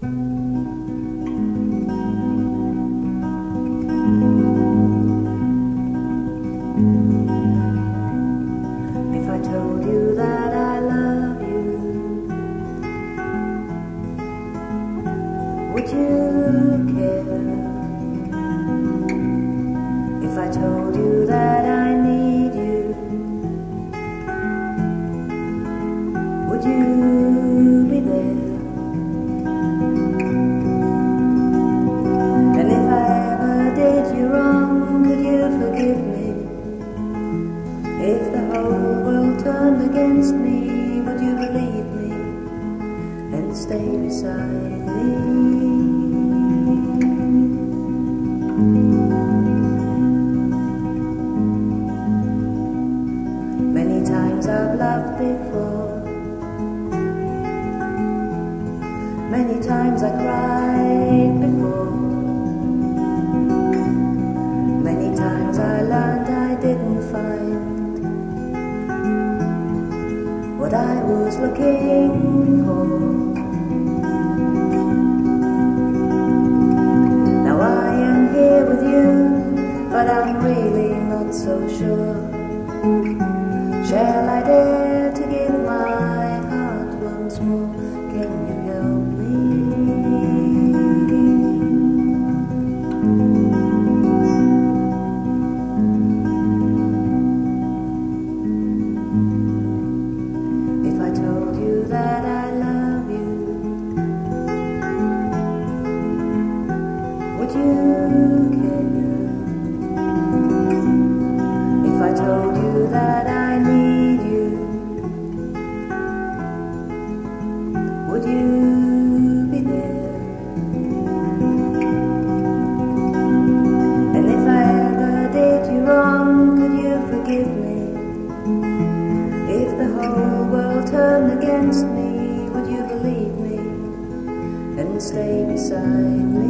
If I told you that I love you, would you care? If I told you that I need you, would you Before. Many times I cried before. Many times I learned I didn't find what I was looking for. Now I am here with you, but I'm really not so sure. stay beside me.